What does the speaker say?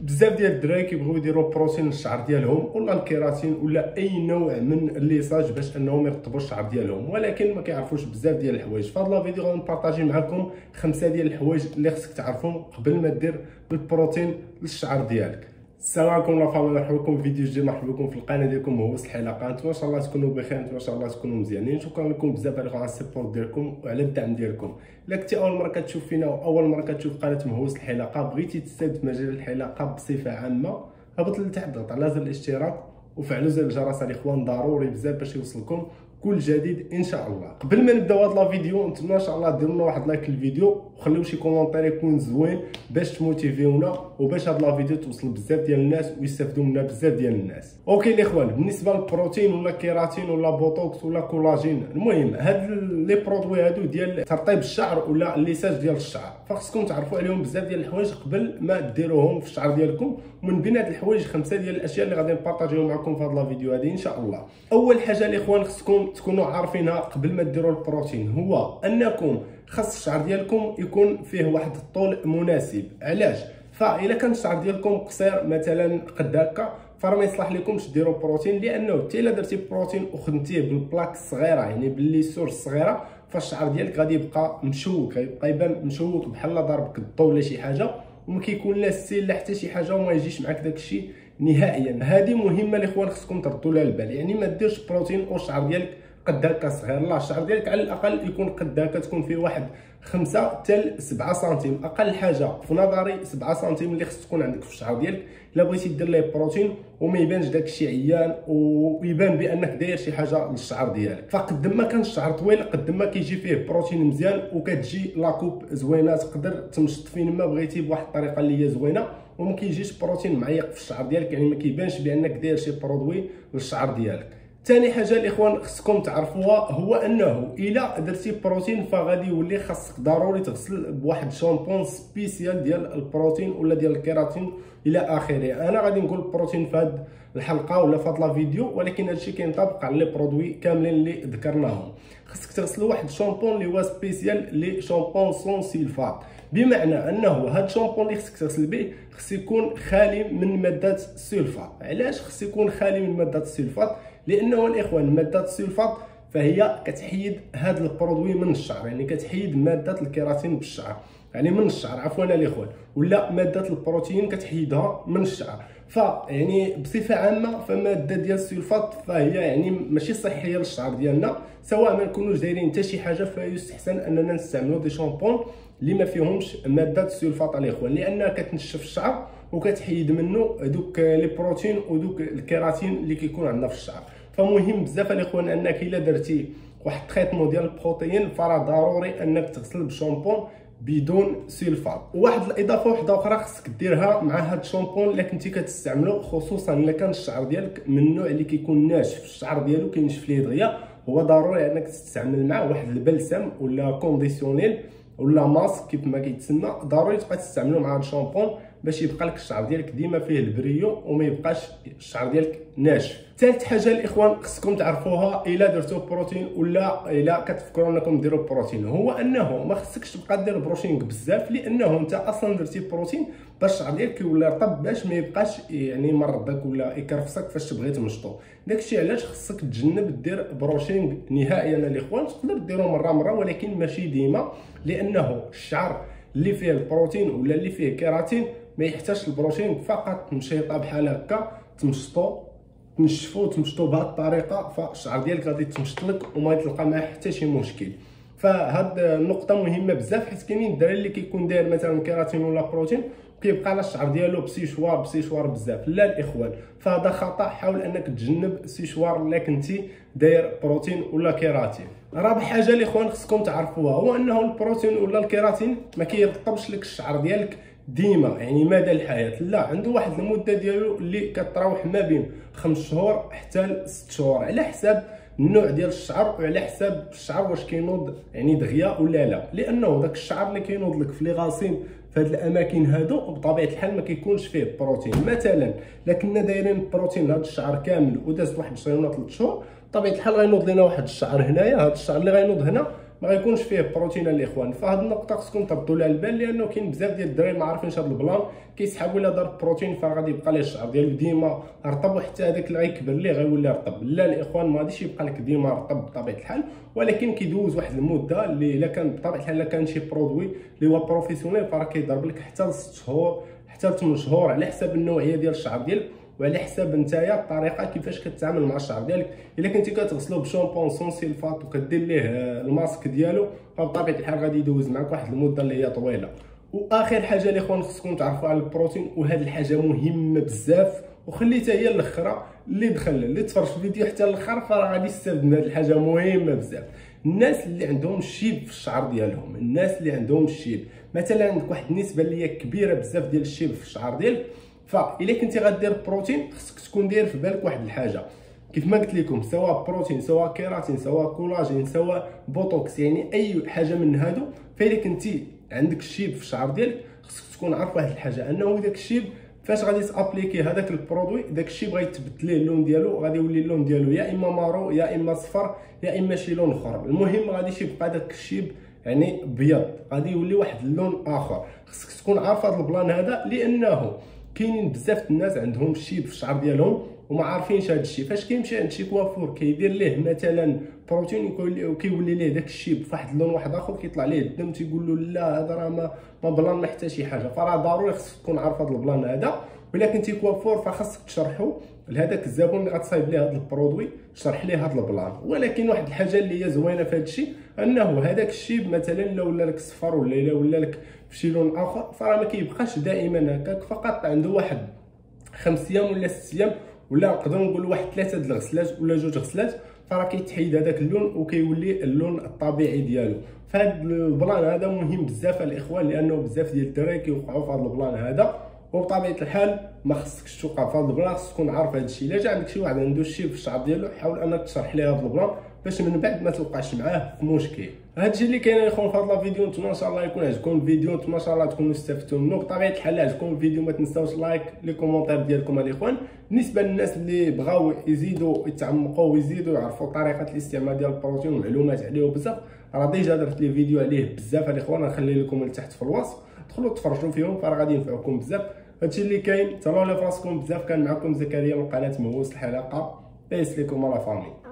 بزاف ديال الدراري كيبغيو يديروا بروتين للشعر ديالهم. ولا الكيراتين ولا أي نوع من ال lissage باش أنهم يرطبوا الشعر ديالهم. ولكن ما كيعرفوش بزاف ديال الحوايج. في هذا الفيديو غادي نبارطاجي معكم خمسة ديال الحوايج اللي خصك تعرفهم قبل ما دير البروتين للشعر ديالك. السلام عليكم la famille مرحبا بكم في فيديو جديد مرحبا بكم في القناة ديالكم مهووس الحلاقة نتمنى إن شاء الله تكونوا بخير نتمنى إن شاء الله تكونوا مزيانين. شكرا لكم بزاف على ال support ديالكم وعلى الدعم ديالكم. إلا كنتي أول مرة كتشوف فينا واول مرة كتشوف قناة مهووس الحلاقة بغيتي تستافد مجال الحلاقة بصفة عامة هبط لتحت ضغط على زر الاشتراك. وفعلوا زر الجرس الاخوان ضروري بزاف باش يوصلكم. كل جديد إن شاء الله. قبل ما نبداو هذا الفيديو نتمنى إن شاء الله ديروا لنا واحد like للفيديو وخليو شي commentaire يكون زوين باش تموتيفيونا وباش هذا الفيديو توصل بزاف ديال الناس ويستافدوا منها بزاف ديال الناس. okay الاخوان بالنسبة للبروتين ولا كيراتين ولا بوتوكس ولا كولاجين المهم هاد les produits هادو ديال ترطيب الشعر ولا ال lissage ديال الشعر. فخصكم تعرفوا عليهم بزاف ديال الحوايج قبل ما ديروهم في الشعر ديالكم. ومن بين هاد الحوايج خمسة ديال الأشياء اللي غادي نبارطاجيهم معكم في هذا الفيديو هذه إن شاء الله. أول حاجة الاخوان خصكم تكونوا عارفينها قبل ما ديروا البروتين هو أنكم خاص الشعر ديالكم يكون فيه واحد الطول مناسب. علاش؟ فاذا كان الشعر ديالكم قصير مثلا قد هكا فراه ما يصلح لكمش ديروا بروتين لأنه حتى إلا درتي بروتين وخدمتيه بال plaque الصغيرة يعني بال lisseur الصغيرة فالشعر ديالك غادي يبقى مشوك غيبقى يبان مشوك بحال ضربك الضو ولا شي حاجة. وما كيكون لا ال style لا حتى شي حاجة وما يجيش معاك داكشي نهائيا. هذه مهمة الاخوان خصكم تردوا لها البال. يعني ما ديرش بروتين والشعر ديالك قد هكا صغير لا الشعر ديالك على الأقل يكون قد هكا تكون فيه واحد 5 حتى 7 سنتيم. أقل حاجة في نظري 7 سنتيم اللي خص تكون عندك في الشعر ديالك. إلا بغيتي دير ليه بروتين وما يبانش داك الشيء عيان ويبان بأنك داير شي حاجة للشعر ديالك. فقد ما كان الشعر طويل قد ما كيجي فيه بروتين مزيان وكتجي la coupe زوينة تقدر تمشط فين ما بغيتي بواحد الطريقة اللي هي زوينة وما كيجيش بروتين معيق في الشعر ديالك. يعني ما كيبانش بأنك داير شي produit للشعر ديالك. ثاني حاجة الاخوان خصكم تعرفوها هو أنه إلا درتي بروتين فغادي يولي خاصك ضروري تغسل بواحد shampoing spécial ديال البروتين ولا ديال الكيراتين إلى آخره. أنا غادي نقول البروتين في هذه الحلقة ولا في هذا الفيديو ولكن هادشي كينطبق على les produits كاملين اللي ذكرناهم. خصك تغسل واحد الشامبون اللي هو spécial les shampoings sans sulfate. بمعنى أنه هاد الشامبون اللي خصك تغسل به خص يكون خالي من مادات السلفات علاش خص يكون خالي من مادات السلفات لأنه الإخوان مادات السلفات فهي كتحيد هذا البرودوي من الشعر يعني كتحيد مادة الكيراتين بالشعر. يعني من الشعر عفوا الإخوان. ولا مادة البروتين كتحيدها من الشعر. فيعني بصفة عامة فمادة ديال السلفات فهي يعني ماشي صحية للشعر ديالنا. سواء ما نكونوش دايرين حتى شي حاجة فيستحسن أننا نستعملوا des shampoings اللي ما فيهمش مادة السلفات الإخوان. لأنها كتنشف الشعر وكتحيد منه دوك les protéines ودوك الكيراتين اللي كيكون عندنا في الشعر. فمهم بزاف الاخوان أنك إلا درتي واحد ال traitement ديال البروتين فراه ضروري أنك تغسل بشامبون بدون سلفات وواحد الإضافة واحدة أخرى خصك ديرها مع هاد الشامبون اللي كنتي كتستعملو خصوصا إلا كان الشعر ديالك من النوع اللي كيكون ناشف. الشعر ديالو كينشف ليه دغيا هو ضروري أنك تستعمل معاه واحد البلسم ولا conditionneur ولا ماسك كيف ما كيتسمى ضروري تبقى تستعملو مع الشامبون باش يبقى لك الشعر ديالك ديما فيه البريو وما يبقاش الشعر ديالك ناشف. ثالث حاجة الإخوان خصكم تعرفوها إلا درتو بروتين ولا إلا كتفكروا أنكم ديروا بروتين. هو أنه ما خصكش تبقى دير بروتين بزاف لأنه أنت أصلا درتي بروتين باش الشعر ديالك يولي رطب باش ما يبقاش يعني مرضك ولا يكرفسك فاش تبغي تمشطو داكشي علاش خصك تجنب دير بروتين نهائيا الإخوان تقدر ديرو مرة مرة ولكن ماشي ديما لأنه الشعر اللي فيه البروتين ولا اللي فيه كيراتين ما يحتاجش البروتين فقط تمشيطه بحال هكا تمشطو تنشفو تمشطو بهذه الطريقة فالشعر ديالك غادي تمشط لك وما تلقى معاه حتى شي مشكل. فهاد النقطة مهمة بزاف حيت كاينين الدراري اللي كيكون داير مثلا كيراتين ولا بروتين كيبقى على الشعر ديالو ب séchoir ب séchoir بزاف. لا الإخوان. فهذا خطأ حاول أنك تجنب السيشوار الا كنتي داير بروتين ولا كيراتين. رابع حاجة الإخوان خصكم تعرفوها هو أنه البروتين ولا الكيراتين ما كيرطبش لك الشعر ديالك ديما يعني مدى الحياة. لا عنده واحد المدة ديالو اللي كتراوح ما بين خمس شهور حتى لست شهور على حساب النوع ديال الشعر وعلى حساب الشعر واش كينوض يعني دغيا ولا لا. لأنه داك الشعر اللي كينوض لك في les racines في هاد الأماكن هادو بطبيعة الحال ما كيكونش فيه بروتين. مثلا إلا كنا دايرين بروتين لهاد الشعر كامل ودازت واحد شهرين ولا ثلاث شهور بطبيعة الحال غينوض لنا واحد الشعر هنايا هاد الشعر اللي غينوض هنا ما غيكونش فيه بروتين الإخوان. فهاد النقطة خصكم تردوا لها البال لأنه كاين بزاف ديال الدراري ما عارفينش هاد ال plan. كيسحبوا الا ضرب بروتين فغادي يبقى ليه الشعر ديالو ديما. رطب وحتى هذاك اللي غيكبر ليه غيولي رطب لا الإخوان ما غاديش يبقى لك ديما رطب بطبيعة الحال. ولكن كيدوز واحد المدة اللي إلا كان بطبيعة الحال إلا كان شي produit اللي هو professionnel فراه كيضرب لك حتى ل 6 شهور حتى ل 8 شهور على حسب النوعية ديال الشعر ديالك. وعلى حساب نتايا الطريقة كيفاش كتعامل مع الشعر ديالك. إلا كنتي كتغسلو ب shampoing sans sulfate وكدير ليه الماسك ديالو فبطبيعه الحال غادي يدوز معك واحد المدة اللي هي طويلة. وآخر حاجة الإخوان خصكم تعرفوا على البروتين وهاد الحاجة مهمة بزاف وخليتها هي الأخرى اللي دخل اللي تفرج في الفيديو حتى الأخر فراه غادي يستافد من هاد الحاجة مهمة بزاف. الناس اللي عندهم شيب في الشعر ديالهم الناس اللي عندهم الشيب مثلا عندك واحد النسبة اللي هي كبيرة بزاف ديال الشيب في الشعر ديالك فاذا كنتي غدير بروتين خصك تكون داير في بالك واحد الحاجة. كيف ما قلت لكم سواء بروتين سواء كيراتين سواء كولاجين سواء بوتوكس يعني أي حاجة من هادو. فاذا كنتي عندك الشيب في الشعر ديالك خصك تكون عارف واحد الحاجة أنه داك الشيب فاش غادي ت appliquer هذاك ال produit داك الشيب غيتبدل ليه اللون ديالو غادي يولي اللون ديالو يا إما marron يا إما صفر يا إما شي لون أخر. المهم ما غاديش يبقى داك الشيب يعني أبيض غادي يولي واحد اللون آخر. خصك تكون عارف هذا ال plan هذا لأنه كاينين بزاف الناس عندهم الشيب في الشعر ديالهم وما عارفينش هذا الشيء فاش كيمشي عند شي coiffeur كيدير ليه مثلا بروتين وكيولي ليه داك الشيب فواحد اللون واحد آخر كيطلع ليه الدم تيقول له لا هذا راه ما ما plan ما حتى شي حاجة. فراه ضروري خصك تكون عارف هذا ال plan هذا. ولا كنتي coiffeur فخاصك تشرحو لهذاك الزبون اللي غتصايب ليه هذا ال produit شرح ليه هذا ال plan. ولكن واحد الحاجة اللي هي زوينة في هذا الشيء أنه هذاك الشيب مثلا الا ولا لك صفر ولا الا ولا لك في شي لون آخر فراه ما كيبقاش دائما هكاك فقط عنده واحد. خمس أيام ولا ست أيام ولا نقدروا نقولوا واحد ثلاثة د الغسلات ولا جوج غسلات فراه كيتحيد هذاك اللون وكيولي اللون الطبيعي ديالو. فهاد ال plan هذا مهم بزاف الإخوان لأنه بزاف ديال الدراري كيوقعوا في هذا ال plan هذا. وبطبيعة الحال ما خصكش توقع في هذا ال plan خصك تكون عارف هذا الشيء. إلا جا عندك شي واحد عنده الشيب في الشعر ديالو حاول أنك تشرح ليه هذا ال plan. باش من بعد ما توقعش معاه في مشكل. هادشي اللي كاين الاخوان في هذا الفيديو نتمنى إن شاء الله يكون عجبكم الفيديو. نتمنى إن شاء الله تكونوا استفدتوا منه. بطبيعة الحال عجبكم الفيديو ما تنساوش like les commentaires ديالكم الاخوان بالنسبة للناس اللي بغاو يزيدوا يتعمقوا ويزيدوا يعرفوا طريقة الاستعمال ديال البروتين ومعلومات عليه بزاف. راه déjà درت les vidéos عليه بزاف الاخوان غنخلي لكم لتحت في الوصف. دخلوا تفرجوا فيهم فراه غادي ينفعوكم بزاف. هادشي اللي كاين تهلاو لي فراسكم بزاف. كان معكم زكريا من قناة مهووس الحلقة. بيس لكم لا فامي